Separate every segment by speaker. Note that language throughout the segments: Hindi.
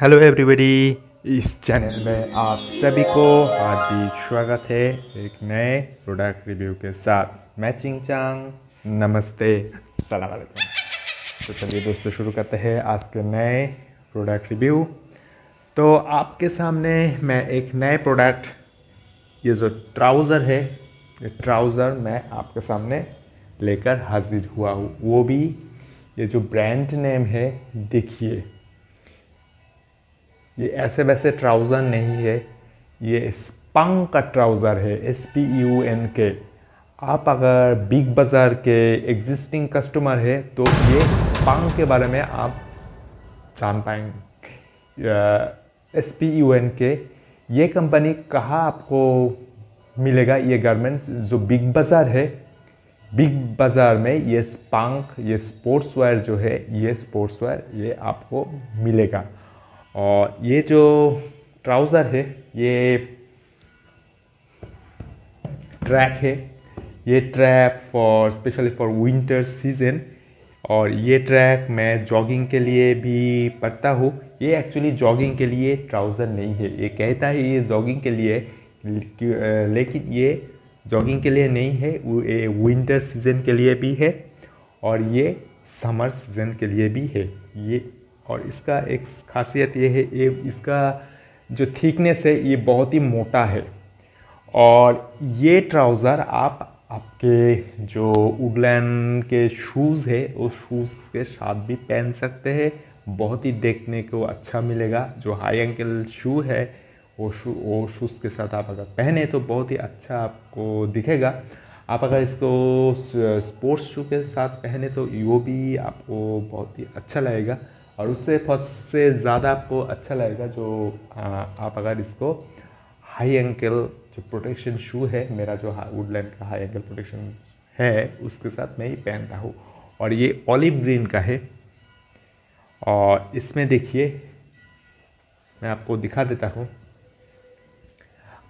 Speaker 1: हेलो एवरीबॉडी इस चैनल में आप सभी को हार्दिक स्वागत है एक नए प्रोडक्ट रिव्यू के साथ। मैचिंग चांग नमस्ते। सलाम अलैकुम तो चलिए दोस्तों, शुरू करते हैं आज के नए प्रोडक्ट रिव्यू तो आपके सामने मैं एक नए प्रोडक्ट ये जो ट्राउज़र है, ये ट्राउज़र मैं आपके सामने लेकर हाजिर हुआ हूँ। वो भी, ये जो ब्रांड नेम है, देखिए। ये ऐसे वैसे ट्राउज़र नहीं है, ये स्पंग का ट्राउज़र है एस पी यू एन के आप अगर बिग बाज़ार के एग्जिस्टिंग कस्टमर है तो ये स्पंग के बारे में आप जान पाएँगे। एस पी यू एन के ये कंपनी कहाँ आपको मिलेगा? ये गारमेंट जो बिग बाज़ार है, बिग बाज़ार में ये स्पंक ये स्पोर्ट्स वेयर जो है, ये स्पोर्ट्स वेयर ये आपको मिलेगा। और ये जो ट्राउज़र है, ये ट्रैक है। ये track for, specially for winter season. और ये ट्रैक मैं जॉगिंग के लिए भी पढ़ता हूँ। ये एक्चुअली जॉगिंग के लिए ट्राउज़र नहीं है। ये कहता है ये जॉगिंग के लिए, लेकिन ये जॉगिंग के लिए नहीं है। ये विंटर सीज़न के लिए भी है और ये समर सीज़न के लिए भी है। ये और इसका एक खासियत ये है, ये इसका जो थिकनेस है, ये बहुत ही मोटा है। और ये ट्राउज़र आप, आपके जो उडलैन के शूज़ है, उस शूज़ के साथ भी पहन सकते हैं। बहुत ही देखने को अच्छा मिलेगा। जो हाई एंकल शू है, वो शू वो शूज़ के साथ आप अगर पहने तो बहुत ही अच्छा आपको दिखेगा। आप अगर इसको स्पोर्ट्स शू के साथ पहने तो वो भी आपको बहुत ही अच्छा लगेगा। और उससे बहुत से ज़्यादा आपको अच्छा लगेगा जो आ, आप अगर इसको हाई एंकल जो प्रोटेक्शन शू है मेरा जो वुडलैंड का हाई एंकल प्रोटेक्शन है उसके साथ मैं ही पहनता हूँ। और ये ऑलिव ग्रीन का है। और इसमें देखिए मैं आपको दिखा देता हूँ।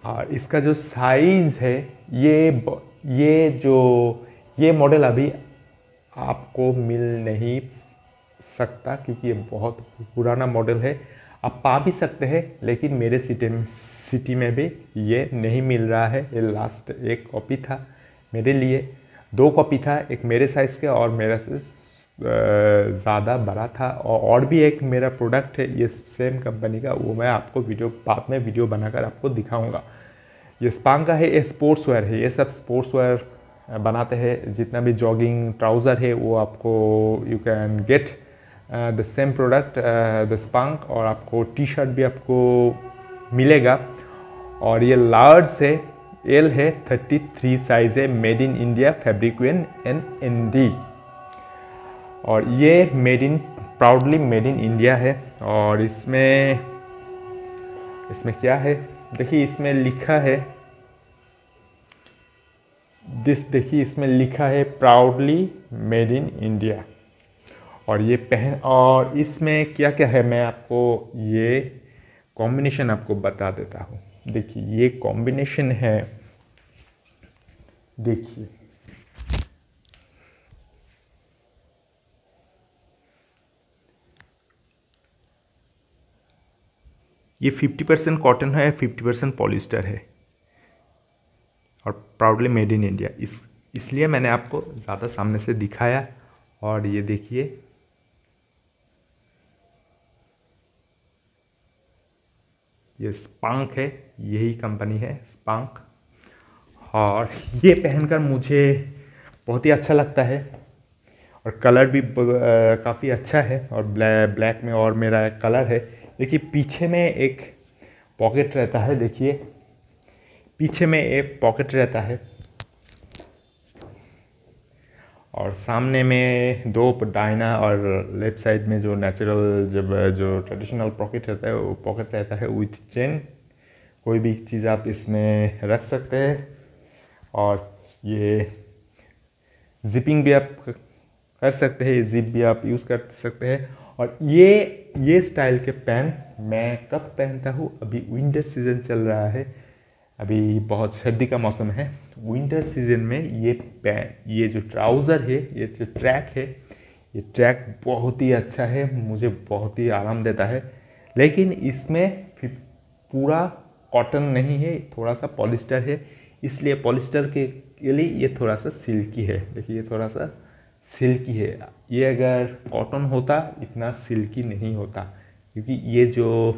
Speaker 1: और इसका जो साइज़ है ये ये जो ये मॉडल अभी आपको मिल नहीं सकता, क्योंकि ये बहुत पुराना मॉडल है। आप पा भी सकते हैं, लेकिन मेरे सिटी में सिटी में भी ये नहीं मिल रहा है। ये लास्ट एक कॉपी था मेरे लिए। दो कॉपी था, एक मेरे साइज़ के और मेरा से ज़्यादा बड़ा था। और और भी एक मेरा प्रोडक्ट है, ये सेम कंपनी का, वो मैं आपको वीडियो बाद में वीडियो बनाकर आपको दिखाऊँगा। ये स्पांग का है, ये स्पोर्ट्स वेयर है, ये सब स्पोर्ट्स वेयर बनाते हैं। जितना भी जॉगिंग ट्राउज़र है, वो आपको you can get the same product the स्पंक और आपको टी शर्ट भी आपको मिलेगा। और ये लार्ज है एल है 33 साइज़ है made in India fabric N N N D और ये made in proudly made in India है। और इसमें इसमें क्या है? देखिए, इसमें लिखा है दिस देखिए, इसमें लिखा है प्राउडली मेड इन इंडिया और ये पहन, और इसमें क्या क्या है, मैं आपको ये कॉम्बिनेशन आपको बता देता हूँ। देखिए, ये कॉम्बिनेशन है, देखिए। ये 50 परसेंट कॉटन है 50 परसेंट पॉलिस्टर है, और प्राउडली मेड इन इंडिया इस, इसलिए मैंने आपको ज़्यादा सामने से दिखाया, और ये देखिए ये स्पांक है, यही कंपनी है स्पांक और ये पहनकर मुझे बहुत ही अच्छा लगता है। और कलर भी काफ़ी अच्छा है और ब्लैक में और मेरा कलर है। देखिए, पीछे में एक पॉकेट रहता है, देखिए। पीछे में एक पॉकेट रहता है। और सामने में दो डाइना और लेफ़्ट साइड में जो नेचुरल जब जो ट्रेडिशनल पॉकेट रहता है, वो पॉकेट रहता है विथ चेन कोई भी चीज़ आप इसमें रख सकते हैं। और ये जिपिंग भी आप कर सकते हैं जिप भी आप यूज़ कर सकते हैं। और ये ये स्टाइल के पेन मैं कब पहनता हूँ? अभी विंटर सीज़न चल रहा है। अभी बहुत सर्दी का मौसम है। विंटर सीज़न में ये पैं, ये जो ट्राउज़र है, ये जो ट्रैक है, ये ट्रैक बहुत ही अच्छा है, मुझे बहुत ही आराम देता है। लेकिन इसमें फिर पूरा कॉटन नहीं है थोड़ा सा पॉलिस्टर है। इसलिए पॉलिस्टर के लिए ये थोड़ा सा सिल्की है। देखिए, ये थोड़ा सा सिल्की है। ये अगर कॉटन होता, इतना सिल्की नहीं होता। क्योंकि ये जो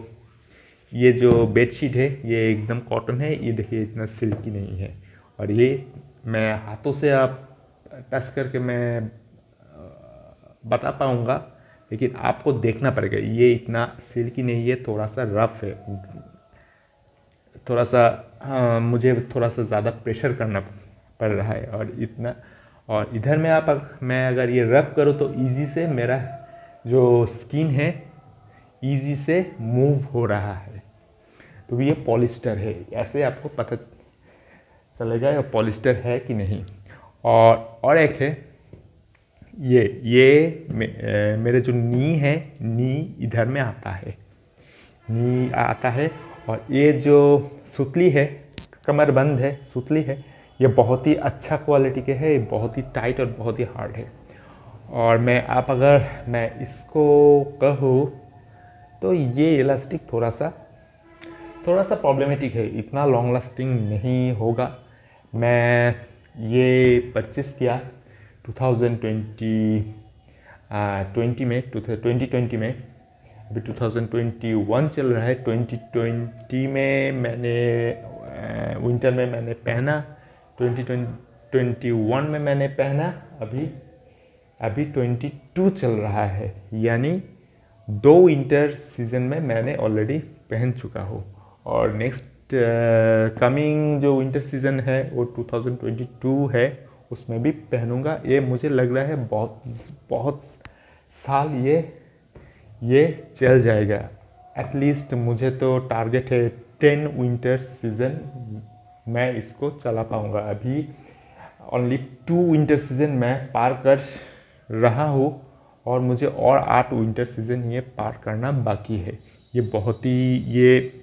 Speaker 1: ये जो बेडशीट है, ये एकदम कॉटन है, ये देखिए इतना सिल्की नहीं है। और ये मैं हाथों से आप टच करके मैं बता पाऊँगा, लेकिन आपको देखना पड़ेगा, ये इतना सिल्की नहीं है थोड़ा सा रफ है। थोड़ा सा हाँ मुझे थोड़ा सा ज़्यादा प्रेशर करना पड़ रहा है, और इतना, और इधर में आप मैं अगर ये रब करूँ तो इजी से मेरा जो स्किन है इजी से मूव हो रहा है। तो ये पॉलिस्टर है ऐसे आपको पता चलेगा ये पॉलिस्टर है कि नहीं। और और एक है ये ये मे, मेरे जो नी है नी इधर में आता है नी आता है और ये जो सुतली है कमर बंद है सुतली है ये बहुत ही अच्छा क्वालिटी के है बहुत ही टाइट और बहुत ही हार्ड है। और मैं आप अगर मैं इसको कहूँ तो ये इलास्टिक थोड़ा सा थोड़ा सा प्रॉब्लमेटिक है। इतना लॉन्ग लास्टिंग नहीं होगा। मैं ये परचेस किया 2020 ट्वेंटी में ट्वेंटी ट्वेंटी में। अभी 2021 चल रहा है। 2020 में मैंने विंटर में मैंने पहना। 2021 में मैंने पहना। अभी अभी 22 चल रहा है। यानी दो विंटर सीज़न में मैंने ऑलरेडी पहन चुका हूँ। और नेक्स्ट कमिंग जो विंटर सीज़न है, वो 2022 है, उसमें भी पहनूँगा। ये मुझे लग रहा है बहुत बहुत साल ये ये चल जाएगा। एटलीस्ट मुझे तो टारगेट है टेन विंटर सीज़न मैं इसको चला पाऊँगा। अभी ओनली टू विंटर सीज़न मैं पार कर रहा हूँ और मुझे और आठ विंटर सीज़न ये पार करना बाकी है। ये बहुत ही, ये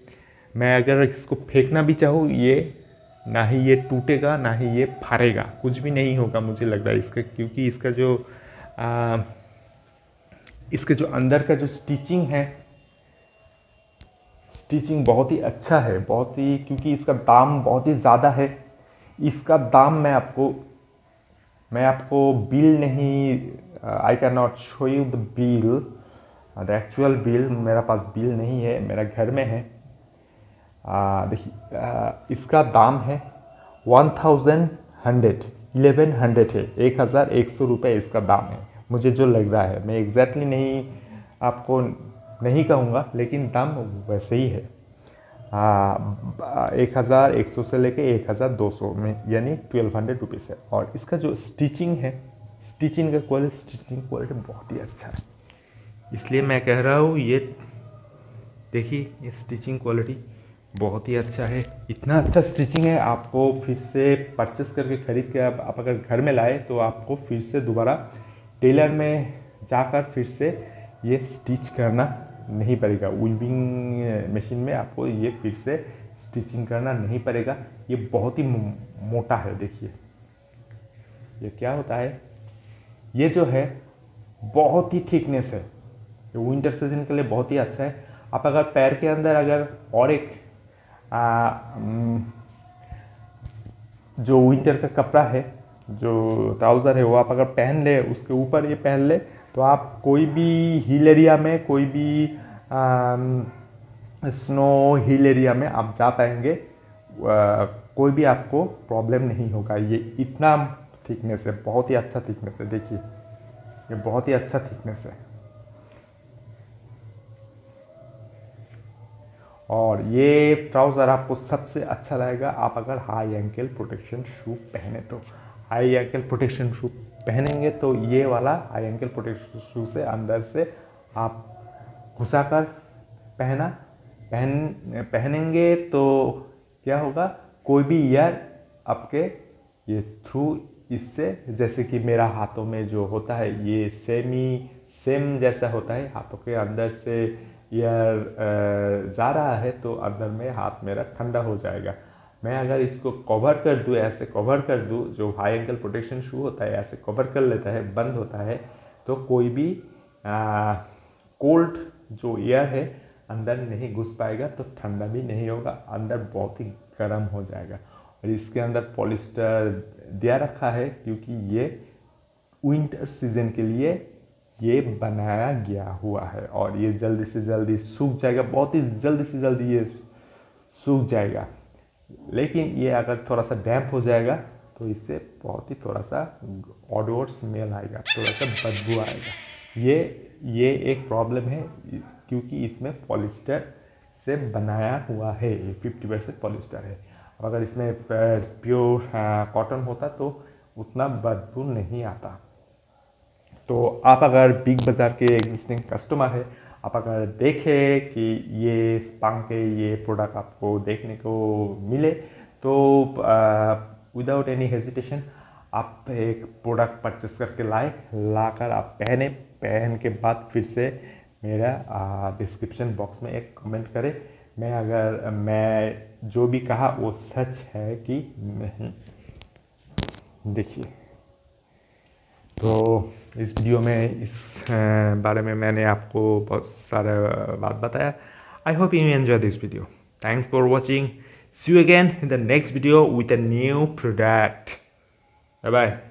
Speaker 1: मैं अगर इसको फेंकना भी चाहूँ ये ना ही ये टूटेगा ना ही ये फाड़ेगा कुछ भी नहीं होगा मुझे लग रहा है इसका क्योंकि इसका जो आ, इसके जो अंदर का जो स्टिचिंग है स्टिचिंग बहुत ही अच्छा है बहुत ही क्योंकि इसका दाम बहुत ही ज़्यादा है। इसका दाम मैं आपको मैं आपको बिल नहीं I can not show you the bill the actual bill मेरा पास बिल नहीं है मेरा घर में है। देखिए इसका दाम है one thousand hundred eleven hundred है। एक हज़ार एक सौ रुपये इसका दाम है। मुझे जो लग रहा है, मैं एग्जैक्टली नहीं, आपको नहीं कहूँगा, लेकिन दाम वैसे ही है। एक हज़ार एक सौ से लेके एक हज़ार दो सौ में, यानी ट्वेल्व हंड्रेड रुपीज़ है। और इसका जो स्टिचिंग है स्टिचिंग का क्वालिटी स्टिचिंग क्वालिटी बहुत ही अच्छा है। इसलिए मैं कह रहा हूँ, ये, देखिए, ये स्टिचिंग क्वालिटी बहुत ही अच्छा है। इतना अच्छा स्टिचिंग है आपको फिर से परचेस करके ख़रीद के आप, अगर घर में लाए तो आपको फिर से दोबारा टेलर में जाकर फिर से ये स्टिच करना नहीं पड़ेगा। वीविंग मशीन में आपको ये फिर से स्टिचिंग करना नहीं पड़ेगा। ये बहुत ही मोटा है देखिए। ये क्या होता है? ये जो है बहुत ही थिकनेस है। विंटर सीज़न के लिए बहुत ही अच्छा है। आप अगर पैर के अंदर अगर और एक जो विंटर का कपड़ा है जो ट्राउज़र है वो आप अगर पहन ले उसके ऊपर ये पहन ले तो आप कोई भी हिल एरिया में कोई भी आ, स्नो हिल एरिया में आप जा पाएँगे। आ, कोई भी आपको प्रॉब्लम नहीं होगा। ये इतना थिकनेस है बहुत ही अच्छा थिकनेस है। देखिए ये बहुत ही अच्छा थिकनेस है। और ये ट्राउज़र आपको सबसे अच्छा लगेगा आप अगर हाई एंकल प्रोटेक्शन शू पहने तो। हाई एंकल प्रोटेक्शन शू पहनेंगे तो ये वाला हाई एंकल प्रोटेक्शन शू से अंदर से आप घुसा कर पहना, पहन, पहनेंगे तो क्या होगा? कोई भी ईयर आपके ये थ्रू इससे, जैसे कि मेरा हाथों में जो होता है, ये सेमी सेम जैसा होता है, हाथों के अंदर से एयर जा रहा है तो अंदर में हाथ मेरा ठंडा हो जाएगा। मैं अगर इसको कवर कर दूँ, ऐसे कवर कर दूँ, जो हाई एंकल प्रोटेक्शन शू होता है, ऐसे कवर कर लेता है, बंद होता है तो कोई भी कोल्ड जो एयर है, अंदर नहीं घुस पाएगा तो ठंडा भी नहीं होगा, अंदर बहुत ही गर्म हो जाएगा। और इसके अंदर पॉलिस्टर दिया रखा है, क्योंकि ये विंटर सीज़न के लिए ये बनाया गया हुआ है और ये जल्दी से जल्दी सूख जाएगा, बहुत ही जल्दी से जल्दी ये सूख जाएगा। लेकिन ये अगर थोड़ा सा डैम्प हो जाएगा तो इससे बहुत ही थोड़ा सा ऑडोर स्मेल आएगा थोड़ा सा बदबू आएगा। ये ये एक प्रॉब्लम है, क्योंकि इसमें पॉलिस्टर से बनाया हुआ है, ये फिफ्टी परसेंट पॉलिस्टर है। अगर इसमें प्योर कॉटन होता तो उतना बदबू नहीं आता। तो आप अगर बिग बाज़ार के एग्जिस्टिंग कस्टमर है, आप अगर देखें कि ये स्पांग के ये प्रोडक्ट आपको देखने को मिले तो विदाउट एनी हेजिटेशन आप एक प्रोडक्ट परचेस करके लाए, लाकर आप पहने, पहन के बाद फिर से मेरा डिस्क्रिप्शन बॉक्स में एक कमेंट करें। मैं अगर, मैं जो भी कहा वो सच है कि नहीं? देखिए। तो इस वीडियो में इस बारे में मैंने आपको बहुत सारा बात बताया I hope you enjoy this video thanks for watching See you again in the next video with a new product. Bye bye.